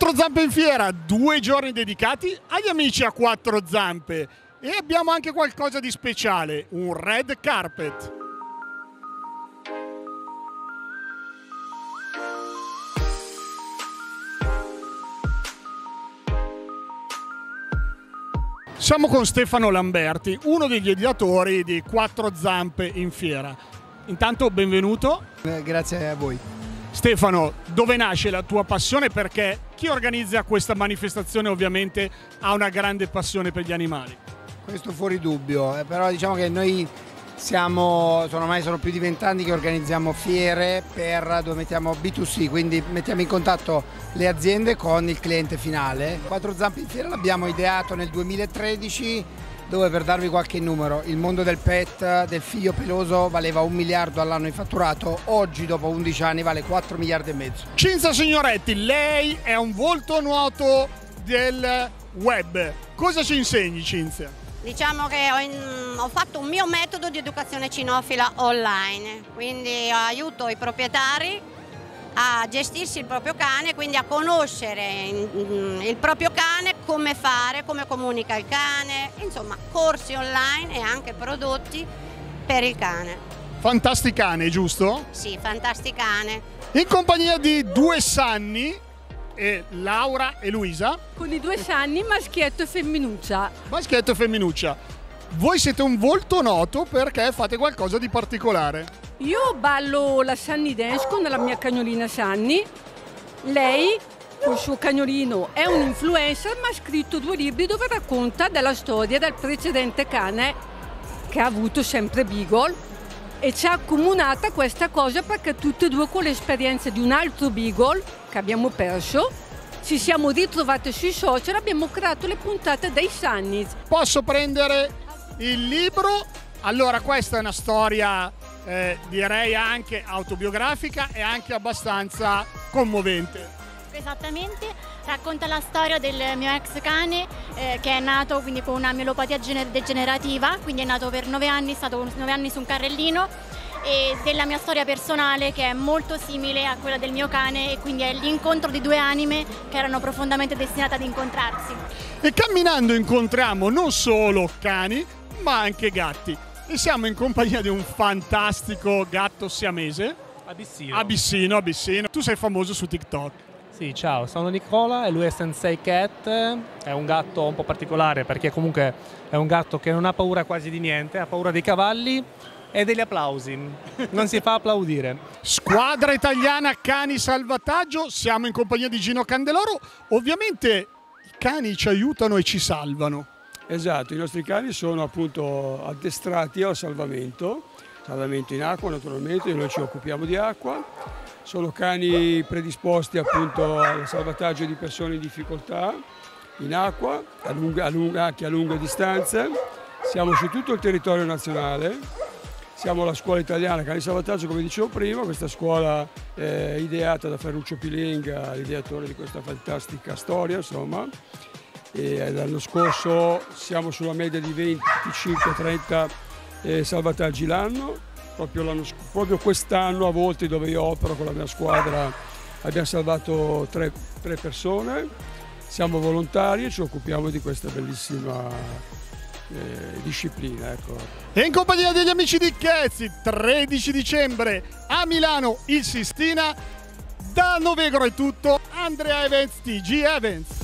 Quattro zampe in fiera, due giorni dedicati agli amici a quattro zampe e abbiamo anche qualcosa di speciale, un red carpet. Siamo con Stefano Lamberti, uno degli editori di Quattro Zampe in Fiera. Intanto benvenuto. Eh, grazie a voi. Stefano, dove nasce la tua passione? Perché chi organizza questa manifestazione ovviamente ha una grande passione per gli animali. Questo fuori dubbio, eh, però diciamo che noi siamo, sono ormai sono più di vent'anni che organizziamo fiere per, dove mettiamo B2C, quindi mettiamo in contatto le aziende con il cliente finale. Quattro zampe in fiera l'abbiamo ideato nel 2013 dove per darvi qualche numero, il mondo del pet, del figlio peloso valeva un miliardo all'anno in fatturato, oggi dopo 11 anni vale 4 miliardi e mezzo. Cinzia Signoretti, lei è un volto nuoto del web. Cosa ci insegni Cinzia? Diciamo che ho, in, ho, fatto un mio metodo di educazione cinofila online, quindi aiuto i proprietari a gestirsi il proprio cane, quindi a conoscere il proprio cane, come fare, come comunica il cane, insomma corsi online e anche prodotti per il cane. Fantasticane, giusto? Sì, fantasticane. In compagnia di due sanni, e Laura e Luisa. Con i due sanni, maschietto e femminuccia. Maschietto e femminuccia. Voi siete un volto noto perché fate qualcosa di particolare. Io ballo la Sunny Dance con la mia cagnolina Sunny. Lei, col suo cagnolino, è un influencer ma ha scritto due libri dove racconta della storia del precedente cane che ha avuto sempre Beagle e ci ha accomunata questa cosa perché tutte e due con l'esperienza di un altro Beagle che abbiamo perso ci siamo ritrovate sui social e abbiamo creato le puntate dei Sunnies. Posso prendere il libro? Allora questa è una storia eh, direi anche autobiografica e anche abbastanza commovente. Esattamente, racconta la storia del mio ex cane eh, che è nato quindi con una mielopatia degenerativa, quindi è nato per nove anni, è stato nove anni su un carrellino e della mia storia personale che è molto simile a quella del mio cane e quindi è l'incontro di due anime che erano profondamente destinate ad incontrarsi. E camminando incontriamo non solo cani ma anche gatti e siamo in compagnia di un fantastico gatto siamese. Abissino. Abissino, Abissino. Tu sei famoso su TikTok. Sì, ciao, sono Nicola e lui è Sensei Cat, è un gatto un po' particolare perché comunque è un gatto che non ha paura quasi di niente, ha paura dei cavalli e degli applausi, non si fa applaudire. Squadra italiana cani salvataggio, siamo in compagnia di Gino Candeloro, ovviamente i cani ci aiutano e ci salvano. Esatto, i nostri cani sono appunto addestrati al salvamento, salvamento in acqua naturalmente, noi ci occupiamo di acqua, sono cani predisposti appunto al salvataggio di persone in difficoltà in acqua, a lunga, a lunga, anche a lunga distanza, siamo su tutto il territorio nazionale, siamo la scuola italiana Cani Salvataggio come dicevo prima, questa scuola è ideata da Ferruccio Pilinga, l'ideatore di questa fantastica storia insomma, e l'anno scorso siamo sulla media di 25-30 eh, salvataggi l'anno, proprio, proprio quest'anno a volte dove io opero con la mia squadra abbiamo salvato tre, tre persone, siamo volontari e ci occupiamo di questa bellissima eh, disciplina. Ecco. E in compagnia degli amici di Chezzi, 13 dicembre a Milano il Sistina, da Novegro è tutto, Andrea Evans, TG Evans.